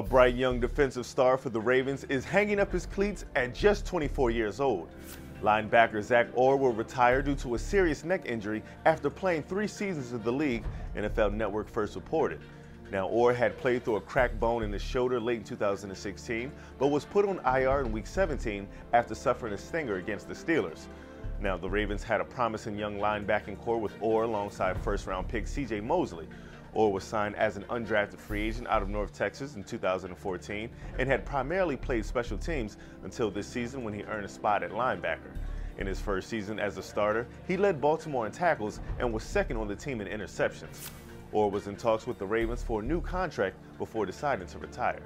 A bright young defensive star for the Ravens is hanging up his cleats at just 24 years old. Linebacker Zach Orr will retire due to a serious neck injury after playing three seasons in the league, NFL Network first reported. Now, Orr had played through a cracked bone in his shoulder late in 2016, but was put on IR in Week 17 after suffering a stinger against the Steelers. Now, the Ravens had a promising young linebacking corps with Orr alongside first-round pick C.J. Mosley. Orr was signed as an undrafted free agent out of North Texas in 2014 and had primarily played special teams until this season when he earned a spot at linebacker. In his first season as a starter, he led Baltimore in tackles and was second on the team in interceptions. Orr was in talks with the Ravens for a new contract before deciding to retire.